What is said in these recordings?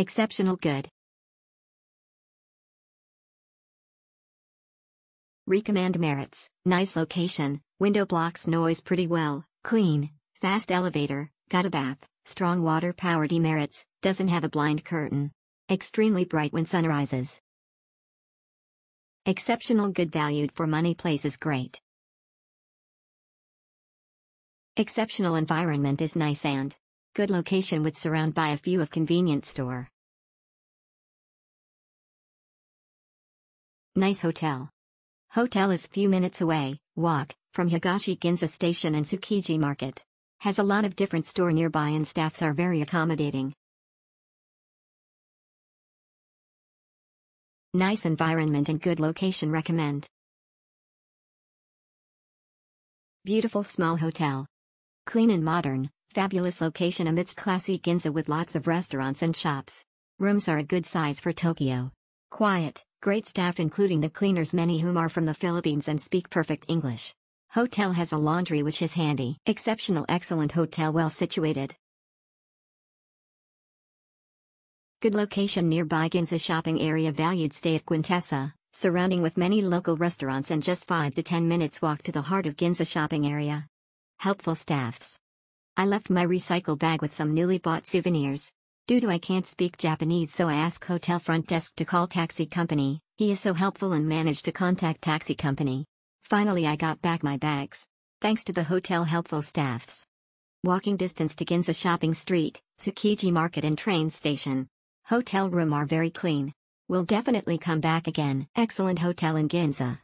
Exceptional good. Recommend merits. Nice location, window blocks noise pretty well, clean, fast elevator, got a bath, strong water power demerits, doesn't have a blind curtain. Extremely bright when sun rises. Exceptional good valued for money place is great. Exceptional environment is nice and good location with surround by a few of convenience store. Nice hotel. Hotel is few minutes away, walk, from Higashi Ginza Station and Tsukiji Market. Has a lot of different store nearby and staffs are very accommodating. Nice environment and good location recommend. Beautiful small hotel. Clean and modern, fabulous location amidst classy Ginza with lots of restaurants and shops. Rooms are a good size for Tokyo. Quiet, great staff including the cleaners many whom are from the Philippines and speak perfect English. Hotel has a laundry which is handy. Exceptional excellent hotel well situated. Good location nearby Ginza shopping area valued stay at Quintessa, surrounding with many local restaurants and just 5 to 10 minutes walk to the heart of Ginza shopping area. Helpful staffs. I left my recycle bag with some newly bought souvenirs. Due to I can't speak Japanese so I ask hotel front desk to call taxi company, he is so helpful and managed to contact taxi company. Finally I got back my bags. Thanks to the hotel helpful staffs. Walking distance to Ginza shopping street, Tsukiji market and train station. Hotel room are very clean. Will definitely come back again. Excellent hotel in Ginza.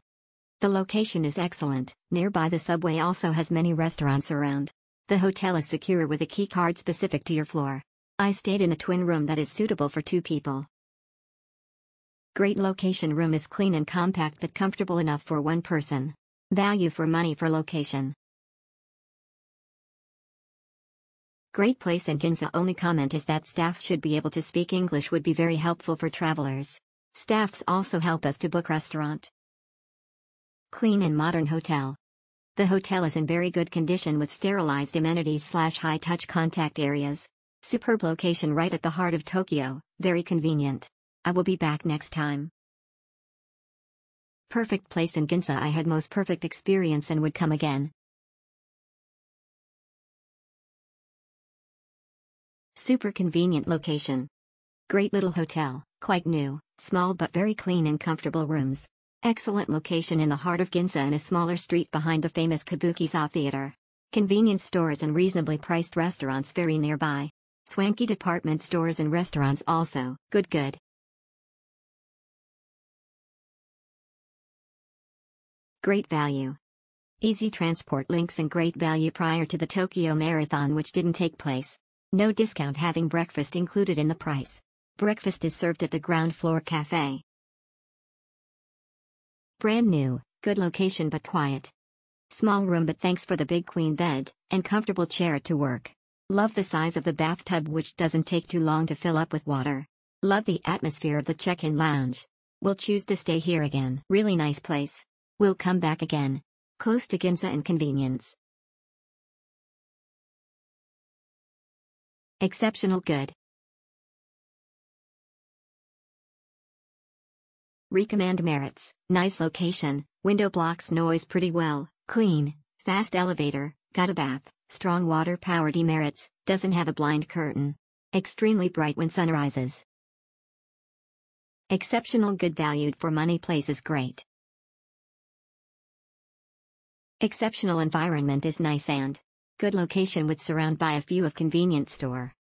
The location is excellent, nearby the subway also has many restaurants around. The hotel is secure with a key card specific to your floor. I stayed in a twin room that is suitable for two people. Great location room is clean and compact but comfortable enough for one person. Value for money for location. Great place in Ginza only comment is that staffs should be able to speak English would be very helpful for travelers. Staffs also help us to book restaurant. Clean and modern hotel. The hotel is in very good condition with sterilized amenities slash high touch contact areas. Superb location right at the heart of Tokyo, very convenient. I will be back next time. Perfect place in Ginza I had most perfect experience and would come again. Super convenient location. Great little hotel, quite new, small but very clean and comfortable rooms. Excellent location in the heart of Ginza and a smaller street behind the famous Kabukiza Theater. Convenience stores and reasonably priced restaurants very nearby. Swanky department stores and restaurants also. Good good. Great value. Easy transport links and great value prior to the Tokyo Marathon which didn't take place. No discount having breakfast included in the price. Breakfast is served at the ground floor cafe. Brand new, good location but quiet. Small room but thanks for the big queen bed, and comfortable chair to work. Love the size of the bathtub which doesn't take too long to fill up with water. Love the atmosphere of the check-in lounge. Will choose to stay here again. Really nice place. Will come back again. Close to Ginza and convenience. Exceptional good. Recommend merits, nice location, window blocks noise pretty well, clean, fast elevator, got a bath, strong water power demerits, doesn't have a blind curtain. Extremely bright when sun rises. Exceptional good valued for money place is great. Exceptional environment is nice and Good location with surround by a few of convenience store.